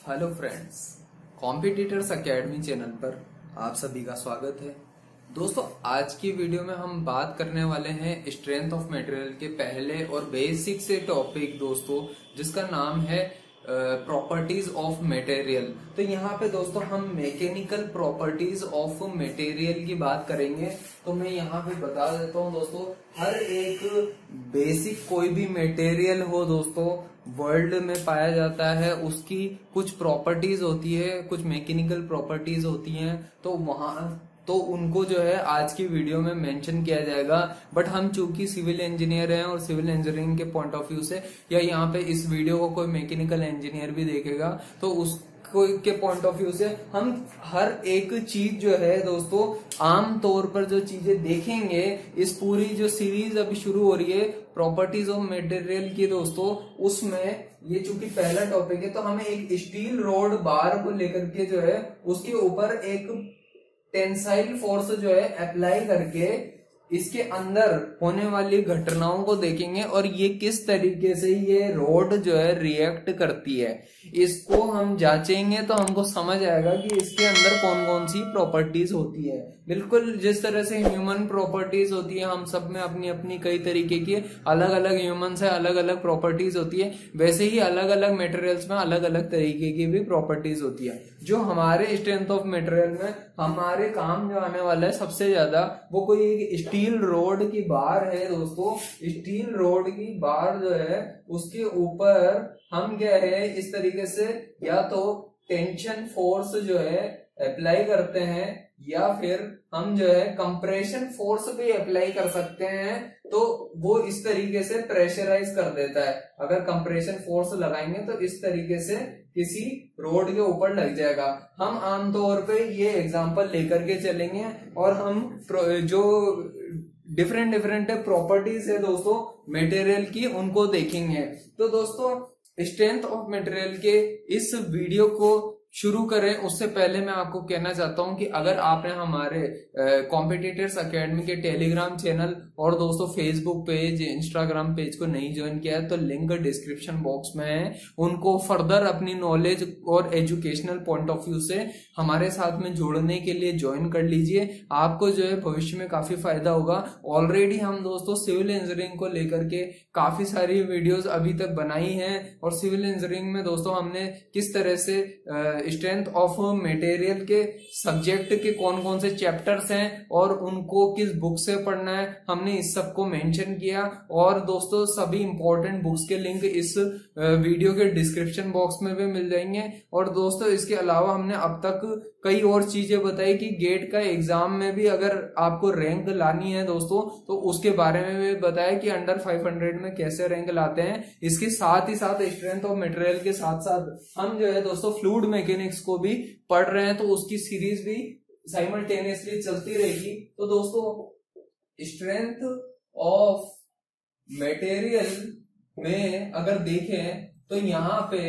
Hello friends, competitors academy channel पर आप सभी का स्वागत है। दोस्तों, आज की वीडियो में हम बात करने वाले हैं स्ट्रेंथ ऑफ़ मटेरियल के पहले और बेसिक से टॉपिक दोस्तों, जिसका नाम है प्रॉपर्टीज़ ऑफ़ मटेरियल तो यहाँ पे दोस्तों, हम मैकेनिकल प्रॉपर्टीज़ ऑफ़ मटेरियल की बात करेंगे। तो मैं यहाँ पे बता देता हूँ दोस्तों, हर एक बेसिक कोई भी मटेरियल हो दोस्तों वर्ल्ड में पाया जाता है, उसकी कुछ प्रॉपर्टीज़ होती है, कुछ मैकेनिकल प्रॉपर्टीज़ होती हैं तो वहाँ तो उनको जो है आज की वीडियो में मेंशन किया जाएगा। बट हम चूँकि सिविल इंजीनियर हैं और सिविल इंजीनियरिंग के पॉइंट ऑफ़ व्यू से, या यहाँ पे इस वीडियो को कोई मैकेनिकल इंजीनियर भी देखेगा तो उस के पॉइंट ऑफ़ व्यू से हम हर एक चीज़ जो है दोस्तों, आम तौर पर जो चीज़ें देखेंगे, इस पूरी जो सीरीज़ अभी शुरू हो रही है प्रॉपर्टीज़ ऑफ़ मटेरियल की दोस्तों, उसमें ये चूँकि पहला टॉपिक है तो हमें एक स्टील रोड बार को लेकर के जो है, उसके ऊपर एक टेंसाइल फोर्स जो है अप्लाई करके इसके अंदर होने वाली घटनाओं को देखेंगे और ये किस तरीके से ये रोड जो है रिएक्ट करती है। इसको हम जांचेंगे तो हमको समझ आएगा कि इसके अंदर कौन कौन सी प्रॉपर्टीज़ होती है। बिल्कुल जिस तरह से ह्यूमन प्रॉपर्टीज़ होती है, हम सब में अपनी अपनी कई तरीके की अलग अलग ह्यूमन से अलग अलग प्रॉपर्टीज़ होती है। वैसे ही अलग अलग मेटेरियल्स में अलग अलग तरीके की भी प्रॉपर्टीज़ होती है। जो हमारे स्ट्रेंथ ऑफ़ मेटेरियल में, हमारे काम जो आने वाला है सबसे ज़्यादा, वो कोई एक स्टील रोड की बार है दोस्तों। स्टील रोड की बार जो है, उसके ऊपर हम क्या है, इस तरीके से या तो टेंशन फोर्स जो है अप्लाई करते हैं, या फिर हम जो है कंप्रेशन फोर्स भी अप्लाई कर सकते हैं तो वो इस तरीके से प्रेशराइज कर देता है। अगर कंप्रेशन फोर्स लगाएँगे तो इस तरीके से किसी रोड के ऊपर लग जाएगा। हम आमतौर पे ये एग्जांपल लेकर के चलेंगे और हम जो डिफरेंट डिफरेंट प्रॉपर्टीज़ है दोस्तों मटेरियल की, उनको देखेंगे। तो दोस्तों स्ट्रेंथ ऑफ़ मटेरियल के इस वीडियो को शुरू करें, उससे पहले मैं आपको कहना चाहता हूँ कि अगर आपने हमारे कॉम्पिटिटर्स अकेडमी के टेलीग्राम चैनल और दोस्तों फेसबुक पेज इंस्टाग्राम पेज को नहीं ज्वाइन किया है तो लिंक डिस्क्रिप्शन बॉक्स में है। उनको फर्दर अपनी नॉलेज और एजुकेशनल पॉइंट ऑफ़ व्यू से हमारे साथ में जोड़ने के लिए ज्वाइन कर लीजिए। आपको जो है भविष्य में काफ़ी फ़ायदा होगा। ऑलरेडी हम दोस्तों सिविल इंजीनियरिंग को लेकर के काफ़ी सारी वीडियोज़ अभी तक बनाई है और सिविल इंजीनियरिंग में दोस्तों हमने किस तरह से स्ट्रेंथ ऑफ़ मटेरियल के सब्जेक्ट के कौन कौन से चैप्टर्स हैं और उनको किस बुक से पढ़ना है, हमने इस सबको मेंशन किया। और दोस्तों, सभी इंपॉर्टेंट बुक्स के लिंक इस वीडियो के डिस्क्रिप्शन बॉक्स में भी मिल जाएँगे। और दोस्तों, इसके अलावा हमने अब तक कई और चीज़ें बताई कि गेट का एग्ज़ाम में भी अगर आपको रैंक लानी है दोस्तों तो उसके बारे में भी बताया कि अंडर 500 में कैसे रैंक लाते हैं। इसके साथ ही साथ स्ट्रेंथ ऑफ़ मटेरियल के साथ साथ हम जो है दोस्तों, फ्लूड मैकेनिक्स को भी पढ़ रहे हैं तो उसकी सीरीज़ भी साइमल्टेनियसली चलती रहेगी। तो दोस्तों, स्ट्रेंथ ऑफ़ मटेरियल में अगर देखें तो यहाँ पे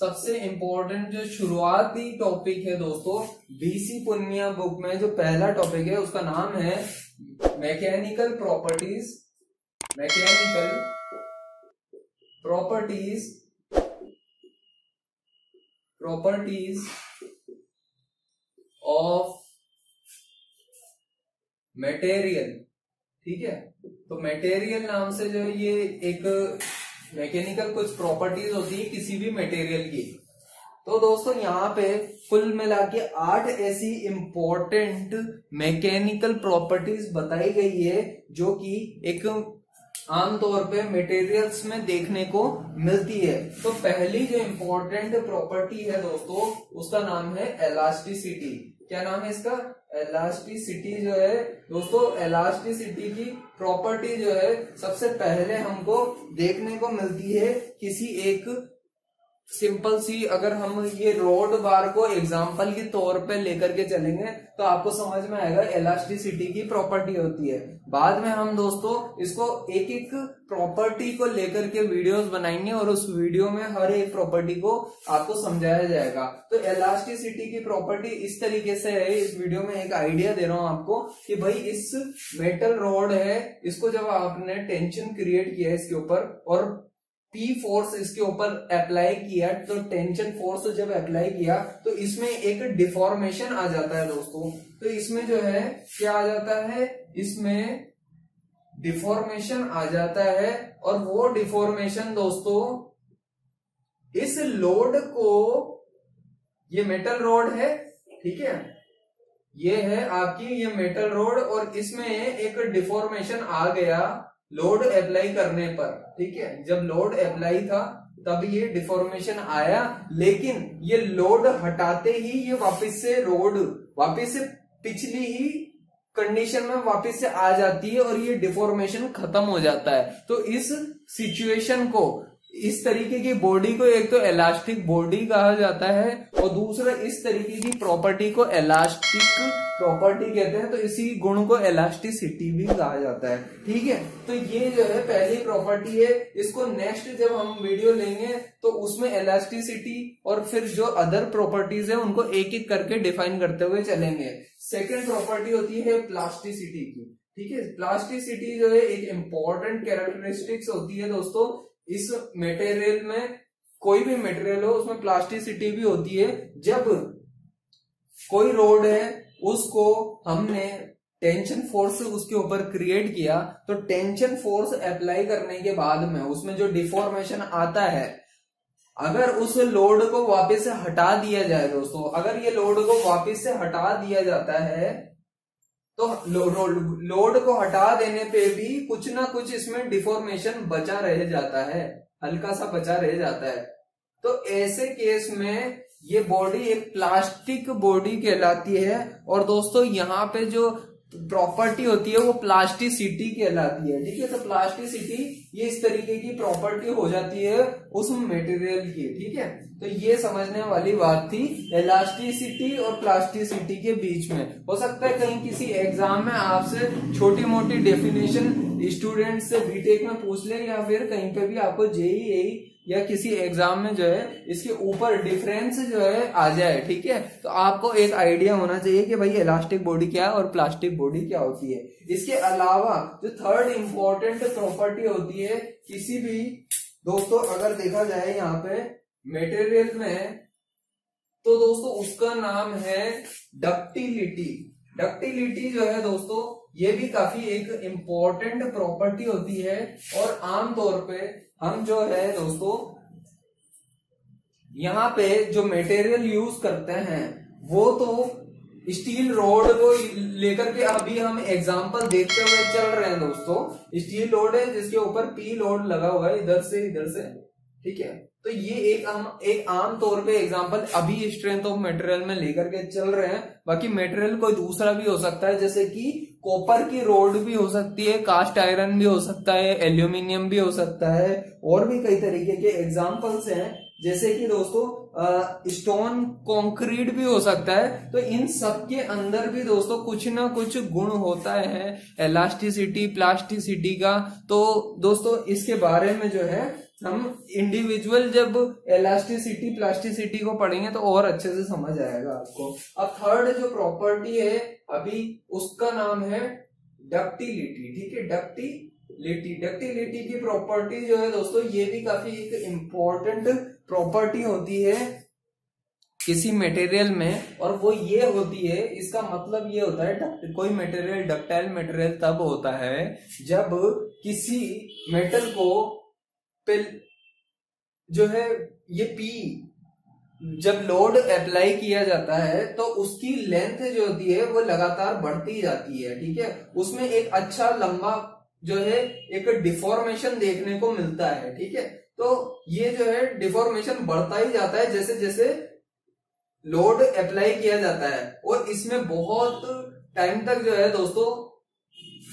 सबसे इंपॉर्टेंट जो शुरुआती टॉपिक है दोस्तों बीसी पुनिया बुक में जो पहला टॉपिक है, उसका नाम है mechanical properties mechanical properties properties of material ठीक है? तो मटेरियल नाम से जो ये एक मैकेनिकल कुछ प्रॉपर्टीज़ होती है किसी भी मटेरियल की। तो दोस्तों, यहाँ पे कुल मिला के आठ ऐसी इंपॉर्टेंट मैकेनिकल प्रॉपर्टीज़ बताई गई है जो कि एक आमतौर पे मटेरियल्स में देखने को मिलती है। तो पहली जो इंपॉर्टेंट प्रॉपर्टी है दोस्तों, उसका नाम है एलास्टिसिटी क्या नाम है इसका? एलास्टिसिटी जो है, दोस्तों एलास्टिसिटी की प्रॉपर्टी जो है, सबसे पहले हमको देखने को मिलती है किसी एक सिंपल सी अगर हम ये रोड बार को एग्ज़ाम्पल के तौर पे लेकर के चलेंगे तो आपको समझ में आएगा इलास्टिसिटी की प्रॉपर्टी होती है। बाद में हम दोस्तों इसको एक एक प्रॉपर्टी को लेकर के वीडियोस बनाएँगे और उस वीडियो में हर एक प्रॉपर्टी को आपको समझाया जाएगा। तो इलास्टिसिटी की प्रॉपर्टी इस तरीके से है, इस वीडियो में एक आइडिया दे रहा हूँ आपको कि भाई इस मेटल रोड है, इसको जब आपने टेंशन क्रिएट किया है इसके ऊपर और पी फोर्स इसके ऊपर अप्लाई किया तो टेंशन फोर्स जब अप्लाई किया तो इसमें एक डिफॉर्मेशन आ जाता है दोस्तों। तो इसमें जो है, क्या आ जाता है? इसमें डिफॉर्मेशन आ जाता है। और वो डिफॉर्मेशन दोस्तों, इस लोड को, ये मेटल रोड है, ठीक है? ये है आपकी, ये मेटल रोड और इसमें एक डिफॉर्मेशन आ गया। लोड अप्लाई करने पर, ठीक है? जब लोड अप्लाई था, तब ये डिफॉर्मेशन आया, लेकिन ये लोड हटाते ही ये वापस से रोड, वापस से पिछली ही कंडीशन में वापस से आ जाती है और ये डिफॉर्मेशन खत्म हो जाता है। तो इस सिचुएशन को इस तरीके की बॉडी को एक तो इलास्टिक बॉडी कहा जाता है और दूसरा इस तरीके की प्रॉपर्टी को इलास्टिक प्रॉपर्टी कहते हैं तो इसी गुण को इलास्टिसिटी भी कहा जाता है। ठीक है? तो ये जो है पहली प्रॉपर्टी है। इसको नेक्स्ट जब हम वीडियो लेंगे तो उसमें इलास्टिसिटी और फिर जो अदर प्रॉपर्टीज़ है, उनको एक एक करके डिफाइन करते हुए चलेंगे। सेकेंड प्रॉपर्टी होती है प्लास्टिसिटी की। ठीक है? प्लास्टिसिटी जो है एक इंपॉर्टेंट कैरेक्टरिस्टिक्स होती है दोस्तों। इस मटेरियल में कोई भी मटेरियल हो, उसमें प्लास्टिसिटी भी होती है। जब कोई रोड है, उसको हमने टेंशन फोर्स उसके ऊपर क्रिएट किया तो टेंशन फोर्स अप्लाई करने के बाद में उसमें जो डिफॉर्मेशन आता है, अगर उस लोड को वापस से हटा दिया जाए दोस्तों, अगर ये लोड को वापस से हटा दिया जाता है तो लोड को हटा देने पे भी कुछ ना कुछ इसमें डिफॉर्मेशन बचा रह जाता है, हल्का सा बचा रह जाता है। तो ऐसे केस में ये बॉडी एक प्लास्टिक बॉडी कहलाती है। और दोस्तों, यहाँ पे जो प्रॉपर्टी होती है, वो प्लास्टिसिटी कहलाती है, ठीक है? तो प्लास्टिसिटी ये इस तरीके की प्रॉपर्टी हो जाती है उस मटेरियल की, ठीक है? तो ये समझने वाली बात थी इलास्टिसिटी और प्लास्टिसिटी के बीच में। हो सकता है कहीं किसी एग्ज़ाम में आपसे छोटी मोटी डेफिनेशन स्टूडेंट से बीटेक में पूछ ले या फिर कहीं पे भी आपको जेई या किसी एग्ज़ाम में जो है, इसके ऊपर डिफरेंस जो है, आ जाए, ठीक है? तो आपको एक आइडिया होना चाहिए कि भाई इलास्टिक बॉडी क्या है और प्लास्टिक बॉडी क्या होती है। इसके अलावा जो थर्ड इंपॉर्टेंट प्रॉपर्टी होती है, किसी भी, दोस्तों, अगर देखा जाए यहाँ पे मेटेरियल में तो दोस्तों, उसका नाम है डक्टिलिटी डक्टिलिटी जो है दोस्तों, ये भी काफ़ी एक इम्पोर्टेंट प्रॉपर्टी होती है और आमतौर पे हम जो है दोस्तों, यहाँ पे जो मटेरियल यूज़ करते हैं, वो तो स्टील रोड को लेकर के अभी हम एग्जांपल देखते हुए चल रहे हैं दोस्तों। स्टील रोड है जिसके ऊपर पी लोड लगा हुआ है, इधर से इधर से, ठीक है? तो ये एक हम, एक आम तौर पे एग्जांपल अभी स्ट्रेंथ ऑफ़ मटेरियल में लेकर के चल रहे हैं। बाकी मटेरियल कोई दूसरा भी हो सकता है, जैसे कि कॉपर की रोड भी हो सकती है कास्ट आयरन भी हो सकता है एल्यूमिनियम भी हो सकता है, और भी कई तरीके के एग्जाम्पल्स हैं। जैसे कि दोस्तों स्टोन कंक्रीट भी हो सकता है। तो इन सब के अंदर भी दोस्तों कुछ ना कुछ गुण होता है। इलास्टिसिटी प्लास्टिसिटी का। तो दोस्तों, इसके बारे में जो है हम इंडिविजुअल जब इलास्टिसिटी प्लास्टिसिटी को पढ़ेंगे तो और अच्छे से समझ आएगा आपको। अब थर्ड जो प्रॉपर्टी है, अभी उसका नाम है डक्टिलिटी ठीक है? डक्टिलिटी डक्टिलिटी की प्रॉपर्टी जो है दोस्तों, ये भी काफ़ी एक इम्पोर्टेंट प्रॉपर्टी होती है किसी मटेरियल में, और वो ये होती है, इसका मतलब ये होता है कोई मटेरियल डक्टाइल मटेरियल तब होता है जब किसी मेटल को पे जो है, ये पी। जब लोड अप्लाई किया जाता है तो उसकी लेंथ जो होती है, वो लगातार बढ़ती जाती है, ठीक है? उसमें एक अच्छा लंबा जो है, एक डिफॉर्मेशन देखने को मिलता है, ठीक है? तो ये जो है डिफॉर्मेशन बढ़ता ही जाता है, जैसे जैसे लोड अप्लाई किया जाता है। और इसमें बहुत टाइम तक जो है, दोस्तों,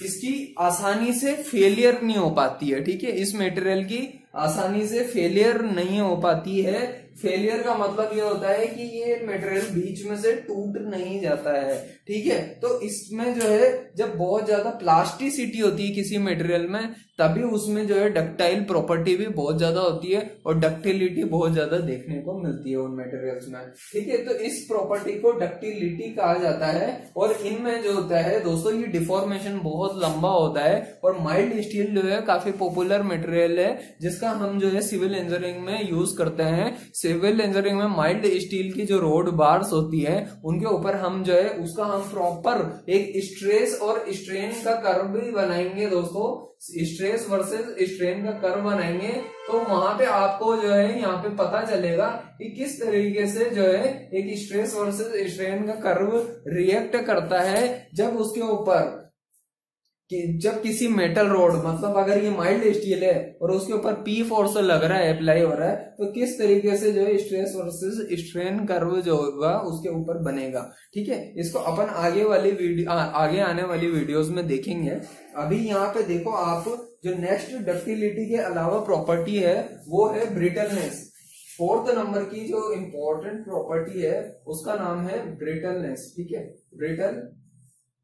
इसकी आसानी से फेलियर नहीं हो पाती है, ठीक है? इस मटेरियल की आसानी से फेलियर नहीं हो पाती है। फेलियर का मतलब ये होता है कि ये मटेरियल बीच में से टूट नहीं जाता है, ठीक है? तो इसमें जो है, जब बहुत ज़्यादा प्लास्टिसिटी होती है किसी मटेरियल में, तभी उसमें जो है डक्टाइल प्रॉपर्टी भी बहुत ज़्यादा होती है और डक्टिलिटी बहुत ज़्यादा देखने को मिलती है उन मटेरियल्स में, ठीक है? तो इस प्रॉपर्टी को डक्टिलिटी कहा जाता है और इनमें जो होता है, दोस्तों, ये डिफॉर्मेशन बहुत लंबा होता है और माइल्ड स्टील जो है काफ़ी पॉपुलर मटेरियल है, जिसका हम जो है सिविल इंजीनियरिंग में यूज़ करते हैं। सिविल इंजीनियरिंग में माइल्ड स्टील की जो रोड बार्स होती है, उनके ऊपर हम जो है, उसका हम प्रॉपर एक स्ट्रेस और स्ट्रेन का कर्व भी बनाएँगे दोस्तों। स्ट्रेस वर्सेस स्ट्रेन का कर्व बनाएँगे। तो वहाँ पे आपको जो है, यहाँ पे पता चलेगा कि किस तरीके से जो है, एक स्ट्रेस वर्सेस स्ट्रेन का कर्व रिएक्ट करता है। जब उसके ऊपर कि जब किसी मेटल रोड मतलब अगर ये माइल्ड स्टील है और उसके ऊपर पी फोर्स लग रहा है अप्लाई हो रहा है तो किस तरीके से जो है स्ट्रेस वर्सेस स्ट्रेन कर्व जो होगा उसके ऊपर बनेगा। ठीक है? इसको अपन आगे वाली वीडियो आ, आगे आने वाली वीडियोस में देखेंगे। अभी यहाँ पे देखो आप जो नेक्स्ट डक्टिलिटी के अलावा प्रॉपर्टी है वो है ब्रिटलनेस फोर्थ नंबर की जो इम्पोर्टेंट प्रॉपर्टी है उसका नाम है ब्रिटलनेस ठीक है? ब्रिटल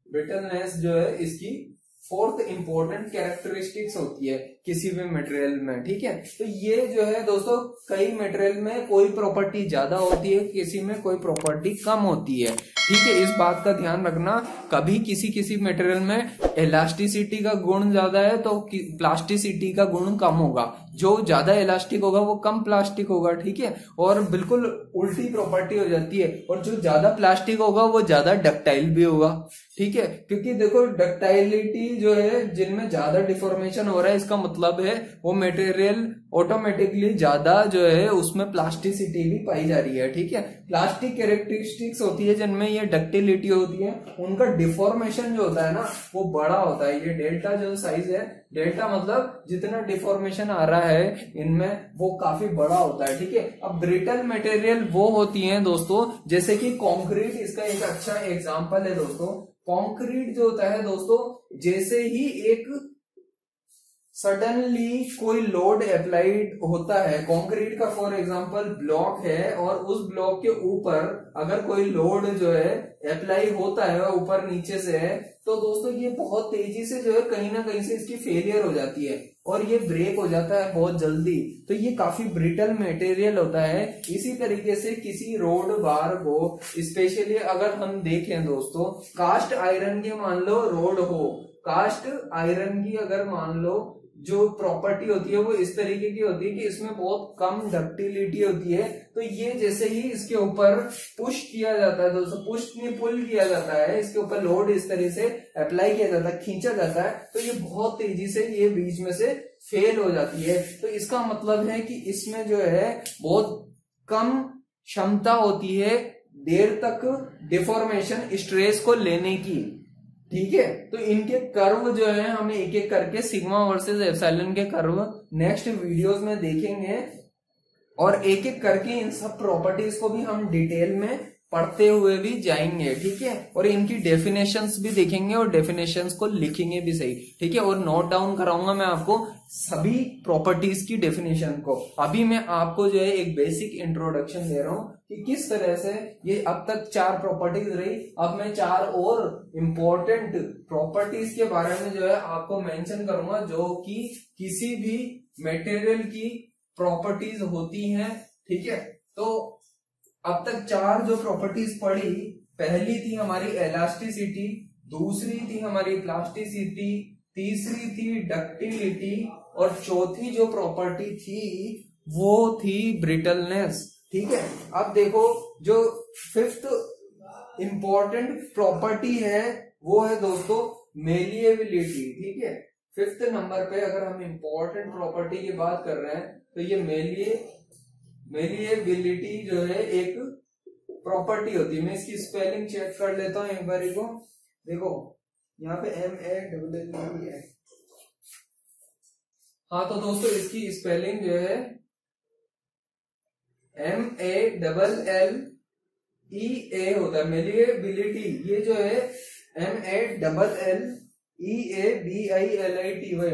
ब्रिटलनेस जो है इसकी फोर्थ इंपॉर्टेंट कैरेक्टरिस्टिक्स होती है। किसी भी मटेरियल में, ठीक है? तो ये जो है दोस्तों, कई मटेरियल में कोई प्रॉपर्टी ज़्यादा होती है, किसी में कोई प्रॉपर्टी कम होती है। ठीक है, इस बात का ध्यान रखना, कभी किसी किसी मटेरियल में इलास्टिसिटी का गुण ज़्यादा है तो प्लास्टिसिटी का गुण कम होगा। जो ज़्यादा इलास्टिक होगा, वो कम प्लास्टिक होगा, ठीक है? और बिल्कुल उल्टी प्रॉपर्टी हो जाती है, और जो ज़्यादा प्लास्टिक होगा, वो ज़्यादा डक्टाइल भी होगा, ठीक है? क्योंकि देखो डक्टाइलिटी जो है, जिनमें ज़्यादा डिफॉर्मेशन हो रहा है, इसका मतलब है, वो मटेरियल ऑटोमेटिकली ज़्यादा जो है उसमें प्लास्टिसिटी भी पाई जा रही है, ठीक है? प्लास्टिक कैरेक्टरिस्टिक्स होती है जिनमें ये डक्टिलिटी होती है, उनका डिफॉर्मेशन जो होता है ना, वो बड़ा होता है। ये डेल्टा जो साइज़ है डेल्टा मतलब जितना डिफॉर्मेशन आ रहा है, इनमें वो काफ़ी बड़ा होता है, ठीक है? अब ब्रिटल मटेरियल वो होती है दोस्तों, जैसे कि कंक्रीट इसका एक अच्छा एग्ज़ाम्पल है दोस्तों। कंक्रीट जो होता है दोस्तों, जैसे ही एक सडनली कोई लोड अप्लाइड होता है। कंक्रीट का फॉर एग्जांपल ब्लॉक है और उस ब्लॉक के ऊपर अगर कोई लोड जो है अप्लाई होता है ऊपर नीचे से है तो दोस्तों ये बहुत तेज़ी से जो है कहीं ना कहीं से इसकी फेलियर हो जाती है और ये ब्रेक हो जाता है बहुत जल्दी। तो ये काफ़ी ब्रिटल मटेरियल होता है। इसी तरीके से किसी रोड बार को स्पेशली अगर हम देखें दोस्तों कास्ट आयरन की मान लो रोड हो। कास्ट आयरन की अगर मान लो जो प्रॉपर्टी होती है, वो इस तरीके की होती है कि इसमें बहुत कम डक्टिलिटी होती है। तो ये जैसे ही इसके ऊपर पुश किया जाता है, दोस्तों पुश नहीं पुल किया जाता है, इसके ऊपर लोड इस तरह से अप्लाई किया जाता है, खींचा जाता है तो ये बहुत तेज़ी से ये बीच में से फेल हो जाती है। तो इसका मतलब है कि इसमें जो है, बहुत कम क्षमता होती है देर तक डिफॉर्मेशन स्ट्रेस को लेने की। ठीक है? तो इनके कर्व जो है हमें एक एक करके सिग्मा वर्सेस एप्सिलॉन के कर्व नेक्स्ट वीडियोस में देखेंगे। और एक एक करके इन सब प्रॉपर्टीज़ को भी हम डिटेल में पढ़ते हुए भी जाएँगे, ठीक है? और इनकी डेफिनेशंस भी देखेंगे और डेफिनेशंस को लिखेंगे भी सही, ठीक है? और नोट डाउन कराऊँगा मैं आपको सभी प्रॉपर्टीज़ की डेफिनेशन को। अभी मैं आपको जो है एक बेसिक इंट्रोडक्शन दे रहा हूँ कि किस तरह से ये अब तक चार प्रॉपर्टीज़ रही। अब मैं चार और इम्पोर्टेंट प्रॉपर्टीज़ के बारे में जो है आपको मेंशन करूँगा, जो कि किसी भी मटेरियल की प्रॉपर्टीज़ होती हैं, ठीक है? तो अब तक चार जो प्रॉपर्टीज़ पढ़ी, पहली थी हमारी एलास्टिसिटी दूसरी थी हमारी प्लास्टिसिटी तीसरी थी डक्टिलिटी और चौथी जो प्रॉपर्टी थी, वो थी ब्रिटलनेस ठीक है? अब देखो, जो फिफ्थ इंपॉर्टेंट प्रॉपर्टी है, वो है दोस्तों मेलिएबिलिटी ठीक है? फिफ्थ नंबर पे अगर हम इंपॉर्टेंट प्रॉपर्टी की बात कर रहे हैं तो ये मेलिए मेलिएबिलिटी जो है, एक प्रॉपर्टी होती है। मैं इसकी स्पेलिंग चेक कर लेता हूँ एक बार को। देखो, यहाँ पे एम ए डब्ल्यू एल है हाँ तो दोस्तों, इसकी स्पेलिंग जो है M A double L E A होता है। मेलिएबिलिटी ये जो है M A double L E A B I L I T Y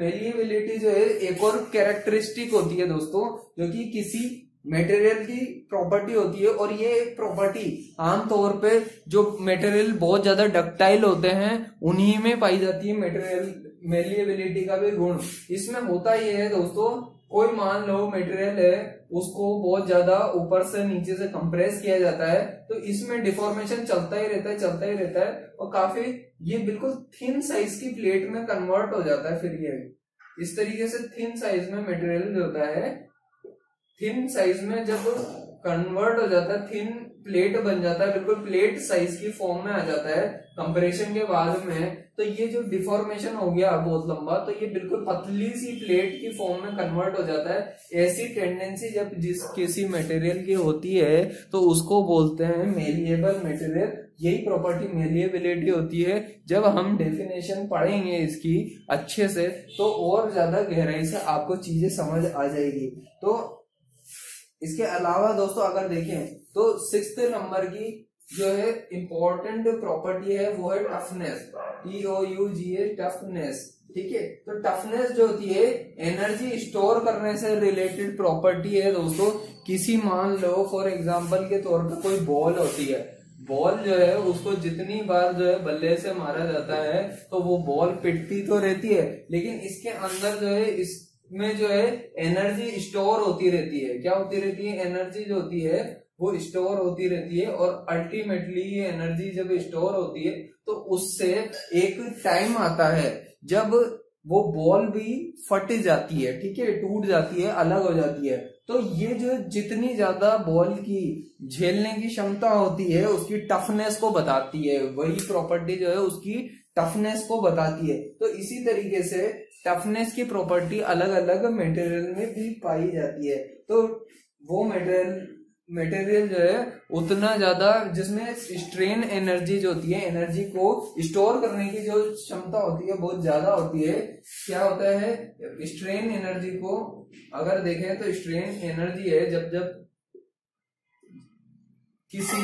malleability जो है, एक और कैरेक्टरिस्टिक होती है दोस्तों, जो कि किसी मटेरियल की प्रॉपर्टी होती है, और ये प्रॉपर्टी आमतौर पे जो मटेरियल बहुत ज़्यादा डक्टाइल होते हैं, उन्हीं में पाई जाती है मटेरियल मेलिएबिलिटी का भी गुण। इसमें होता ही है दोस्तों, कोई मान लो मटेरियल है उसको बहुत ज़्यादा ऊपर से नीचे से कंप्रेस किया जाता है तो इसमें डिफॉर्मेशन चलता ही रहता है, चलता ही रहता है, और काफ़ी ये बिल्कुल थिन साइज़ की प्लेट में कन्वर्ट हो जाता है फिर ये। इस तरीके से थिन साइज़ में मटेरियल होता है। थिन साइज़ में जब कन्वर्ट हो जाता है थिन प्लेट बन जाता है, बिल्कुल प्लेट साइज़ की फॉर्म में आ जाता है। कंप्रेशन के बाद में तो ये जो डिफॉर्मेशन हो गया बहुत लंबा तो ये बिल्कुल पतली सी प्लेट की फॉर्म में कन्वर्ट हो जाता है। ऐसी टेंडेंसी जब जिस किसी मटेरियल की होती है तो उसको बोलते हैं मेलिएबल मटेरियल यही प्रॉपर्टी मेलिएबिलिटी होती है। जब हम डेफिनेशन पढ़ेंगे इसकी अच्छे से तो और ज़्यादा गहराई से आपको चीज़ें समझ आ जाएगी। तो इसके अलावा दोस्तों अगर देखें तो सिक्स नंबर की जो है इंपॉर्टेंट प्रॉपर्टी है, वो है toughness T O U G A toughness ठीक है? तो टफनेस जो होती है एनर्जी स्टोर करने से रिलेटेड प्रॉपर्टी है दोस्तों. किसी मान लो फॉर एग्जांपल के तौर पे कोई बॉल होती है. बॉल जो है, उसको जितनी बार जो है बल्ले से मारा जाता है तो वो बॉल पिटती तो रहती है, लेकिन इसके अंदर जो है, इस में जो है एनर्जी स्टोर होती रहती है। क्या होती रहती है? एनर्जी जो होती है, वो स्टोर होती रहती है और अल्टीमेटली ये एनर्जी जब स्टोर होती है तो उससे एक टाइम आता है जब वो बॉल भी फट जाती है, ठीक है? टूट जाती है, अलग हो जाती है। तो ये जो जितनी ज़्यादा बॉल की झेलने की क्षमता होती है, उसकी टफनेस को बताती है। वही प्रॉपर्टी जो है, उसकी टफनेस को बताती है। तो इसी तरीके से टफनेस की प्रॉपर्टी अलग अलग मटेरियल में भी पाई जाती है। तो वो मटेरियल मटेरियल जो है, उतना ज़्यादा जिसमें स्ट्रेन एनर्जी जो होती है एनर्जी को स्टोर करने की जो क्षमता होती है, बहुत ज़्यादा होती है। क्या होता है? स्ट्रेन एनर्जी को अगर देखें तो स्ट्रेन एनर्जी है जब जब किसी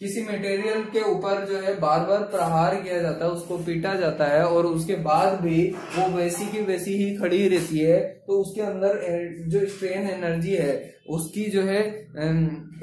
किसी मटेरियल के ऊपर जो है बार बार प्रहार किया जाता है, उसको पीटा जाता है और उसके बाद भी वो वैसी की वैसी ही खड़ी रहती है तो उसके अंदर जो स्ट्रेन एनर्जी है उसकी जो है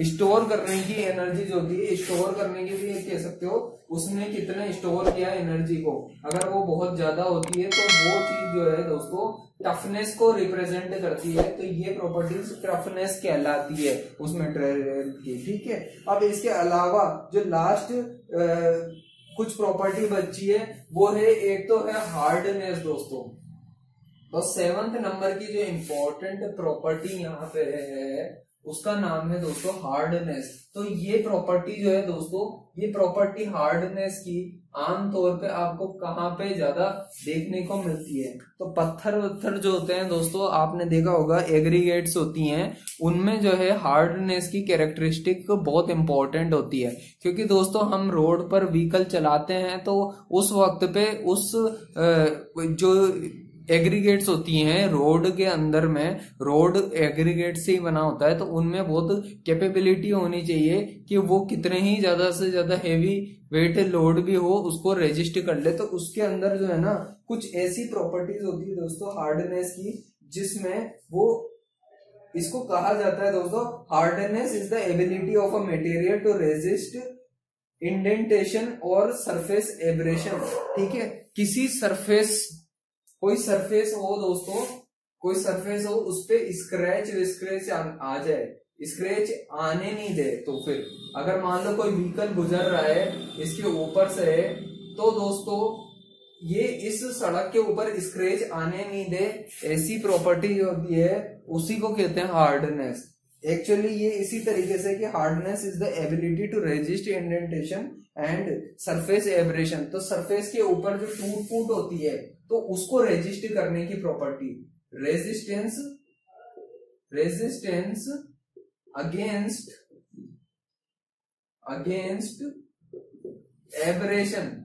स्टोर करने की एनर्जी जो होती है स्टोर करने की भी कह सकते हो उसने कितने स्टोर किया एनर्जी को। अगर वो बहुत ज़्यादा होती है तो वो चीज़ जो है दोस्तों टफनेस को रिप्रेजेंट करती है। तो ये प्रॉपर्टीज़ टफनेस कहलाती है उस मटेरियल की ठीक है? अब इसके अलावा जो लास्ट आ, कुछ प्रॉपर्टी बची है वो है एक तो है हार्डनेस दोस्तों। तो सेवंथ नंबर की जो इंपॉर्टेंट प्रॉपर्टी यहाँ पे है, उसका नाम है दोस्तों हार्डनेस तो ये प्रॉपर्टी जो है दोस्तों, ये प्रॉपर्टी हार्डनेस की आमतौर पे आपको कहाँ पे ज़्यादा देखने को मिलती है। तो पत्थर वत्थर जो होते हैं दोस्तों, आपने देखा होगा एग्रीगेट्स होती हैं, उनमें जो है हार्डनेस की कैरेक्टरिस्टिक बहुत इंपॉर्टेंट होती है। क्योंकि दोस्तों, हम रोड पर व्हीकल चलाते हैं तो उस वक्त पे उस जो एग्रीगेट्स होती हैं रोड के अंदर में रोड एग्रीगेट से ही बना होता है तो उनमें बहुत कैपेबिलिटी होनी चाहिए कि वो कितने ही ज़्यादा से ज़्यादा हेवी वेट लोड भी हो, उसको रजिस्ट कर ले। तो उसके अंदर जो है ना, कुछ ऐसी प्रॉपर्टीज़ होती है दोस्तों हार्डनेस की, जिसमें वो, इसको कहा जाता है दोस्तों hardness is the ability of a material to resist indentation और सरफेस एब्रेशन ठीक है? किसी सरफेस कोई सरफेस हो दोस्तों, कोई सरफेस हो, उस पर स्क्रैच स्क्रैच आ जाए। स्क्रैच आने नहीं दे तो फिर। अगर मान लो कोई व्हीकल गुजर रहा है, इसके ऊपर से तो दोस्तों, ये इस सड़क के ऊपर स्क्रैच आने नहीं दे। ऐसी प्रॉपर्टी होती है, उसी को कहते हैं हार्डनेस एक्चुअली ये इसी तरीके से कि hardness is the ability to resist indentation and surface abrasion तो सरफेस के ऊपर जो टूट फूट होती है तो उसको रेजिस्ट करने की property resistance resistance against against abrasion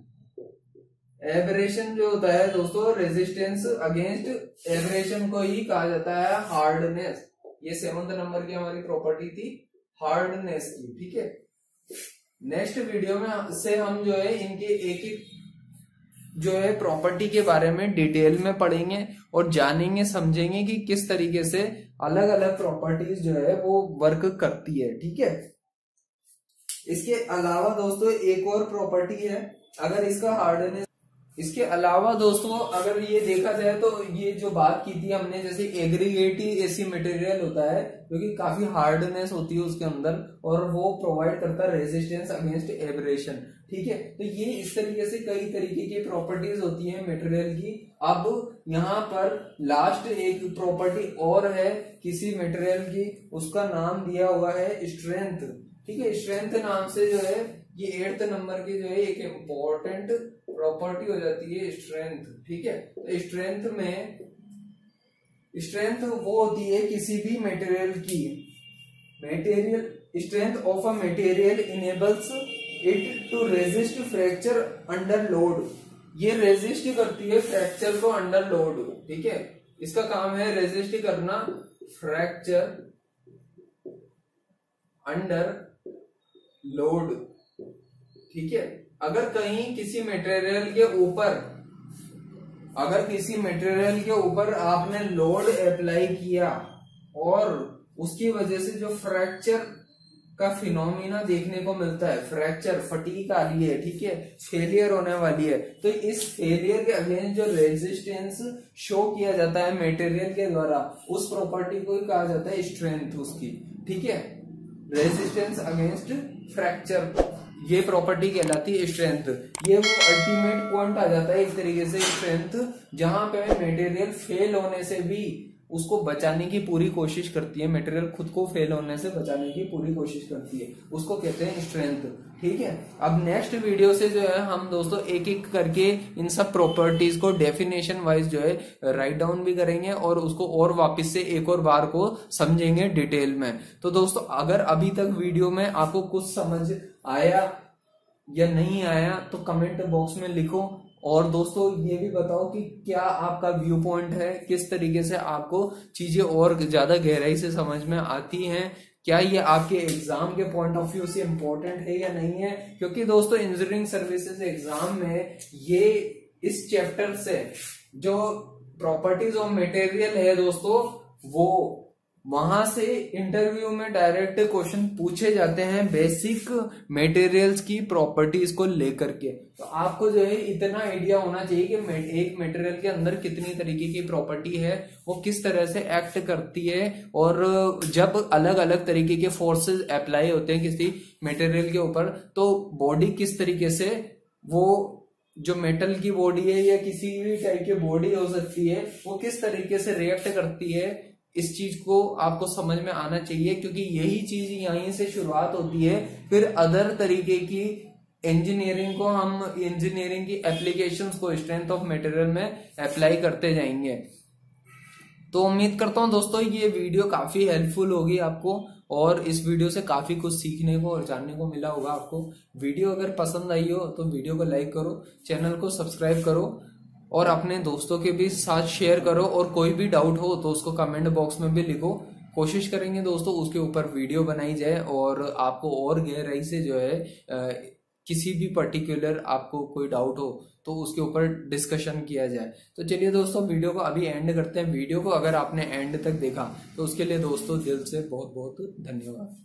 abrasion जो होता है दोस्तों रेजिस्टेंस अगेंस्ट एबरेशन को ही कहा जाता है हार्डनेस ये सेवंथ नंबर की हमारी प्रॉपर्टी थी हार्डनेस की, ठीक है? नेक्स्ट वीडियो में से हम जो है इनके एक एक जो है प्रॉपर्टी के बारे में डिटेल में पढ़ेंगे और जानेंगे, समझेंगे कि किस तरीके से अलग अलग प्रॉपर्टीज़ जो है वो वर्क करती है, ठीक है? इसके अलावा दोस्तों, एक और प्रॉपर्टी है, अगर इसका हार्डनेस इसके अलावा दोस्तों, अगर ये देखा जाए तो ये जो बात की थी हमने, जैसे एग्रीगेटी ऐसी मटेरियल होता है क्योंकि तो काफ़ी हार्डनेस होती है उसके अंदर और वो प्रोवाइड करता है रेजिस्टेंस अगेंस्ट एब्रेशन ठीक है? तो ये इस तरीके से कई तरीके की प्रॉपर्टीज़ होती है मटेरियल की। अब यहाँ पर लास्ट एक प्रॉपर्टी और है किसी मटेरियल की। उसका नाम दिया हुआ है स्ट्रेंथ ठीक है? स्ट्रेंथ नाम से जो है, ये एट्थ नंबर की जो है, एक इम्पोर्टेंट प्रॉपर्टी हो जाती है स्ट्रेंथ ठीक है? तो स्ट्रेंथ में स्ट्रेंथ वो होती है किसी भी मटेरियल की। Material strength of a material enables it to resist fracture under load ये रेजिस्ट करती है फ्रैक्चर को अंडर लोड ठीक है? इसका काम है रेजिस्ट करना फ्रैक्चर अंडर लोड ठीक है? अगर कहीं किसी मटेरियल के ऊपर, अगर किसी मटेरियल के ऊपर आपने लोड अप्लाई किया और उसकी वजह से जो फ्रैक्चर का फिनोमिना देखने को मिलता है। फ्रैक्चर फटीक आ रही है, ठीक है? फेलियर होने वाली है। तो इस फेलियर के अगेंस्ट जो रेजिस्टेंस शो किया जाता है मटेरियल के द्वारा, उस प्रॉपर्टी को कहा जाता है स्ट्रेंथ उसकी, ठीक है? रेजिस्टेंस अगेंस्ट फ्रैक्चर ये प्रॉपर्टी कहलाती है स्ट्रेंथ ये वो अल्टीमेट पॉइंट आ जाता है एक तरीके से स्ट्रेंथ जहाँ पे मटेरियल फेल होने से भी उसको बचाने की पूरी कोशिश करती है मटेरियल खुद को फेल होने से बचाने की पूरी कोशिश करती है। उसको कहते हैं स्ट्रेंथ ठीक है? अब नेक्स्ट वीडियो से जो है, हम दोस्तों एक एक करके इन सब प्रॉपर्टीज़ को डेफिनेशन वाइज जो है राइट डाउन भी करेंगे और उसको और वापस से एक और बार को समझेंगे डिटेल में। तो दोस्तों, अगर अभी तक वीडियो में आपको कुछ समझ आया या नहीं आया तो कमेंट बॉक्स में लिखो। और दोस्तों, ये भी बताओ कि क्या आपका व्यू पॉइंट है? किस तरीके से आपको चीज़ें और ज़्यादा गहराई से समझ में आती हैं? क्या ये आपके एग्ज़ाम के पॉइंट ऑफ़ व्यू से इंपॉर्टेंट है या नहीं है? क्योंकि दोस्तों इंजीनियरिंग सर्विसेज़ एग्ज़ाम में ये इस चैप्टर से जो प्रॉपर्टीज़ ऑफ़ मटेरियल है दोस्तों, वो वहाँ से इंटरव्यू में डायरेक्ट क्वेश्चन पूछे जाते हैं बेसिक मटेरियल्स की प्रॉपर्टीज़ को लेकर के। तो आपको जो है इतना आइडिया होना चाहिए कि एक मटेरियल के अंदर कितनी तरीके की प्रॉपर्टी है, वो किस तरह से एक्ट करती है और जब अलग अलग तरीके के फोर्सेस अप्लाई होते हैं किसी मटेरियल के ऊपर तो बॉडी किस तरीके से वो जो मेटल की बॉडी है या किसी भी टाइप की बॉडी हो सकती है, वो किस तरीके से रिएक्ट करती है इस चीज़ को आपको समझ में आना चाहिए, क्योंकि यही चीज़ यहीं से शुरुआत होती है। फिर अदर तरीके की इंजीनियरिंग को हम इंजीनियरिंग की एप्लीकेशंस को स्ट्रेंथ ऑफ़ मटेरियल में अप्लाई करते जाएँगे। तो उम्मीद करता हूँ दोस्तों, ये वीडियो काफ़ी हेल्पफुल होगी आपको, और इस वीडियो से काफ़ी कुछ सीखने को और जानने को मिला होगा आपको। वीडियो अगर पसंद आई हो तो वीडियो को लाइक करो चैनल को सब्सक्राइब करो और अपने दोस्तों के भी साथ शेयर करो और कोई भी डाउट हो तो उसको कमेंट बॉक्स में भी लिखो। कोशिश करेंगे दोस्तों उसके ऊपर वीडियो बनाई जाए और आपको और गहराई से जो है किसी भी पर्टिकुलर आपको कोई डाउट हो तो उसके ऊपर डिस्कशन किया जाए। तो चलिए दोस्तों वीडियो को अभी एंड करते हैं। वीडियो को अगर आपने एंड तक देखा तो उसके लिए दोस्तों दिल से बहुत बहुत धन्यवाद।